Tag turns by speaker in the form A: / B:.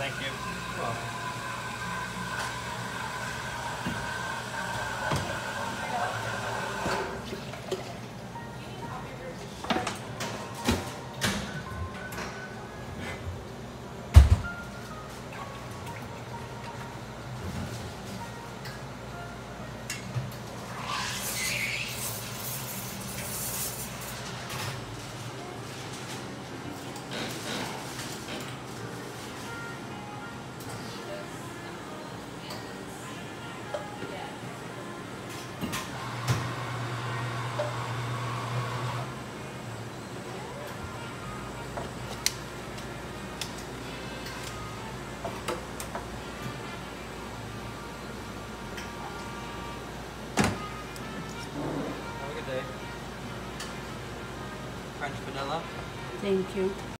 A: Thank you. Have a good day. French vanilla.
B: Thank you.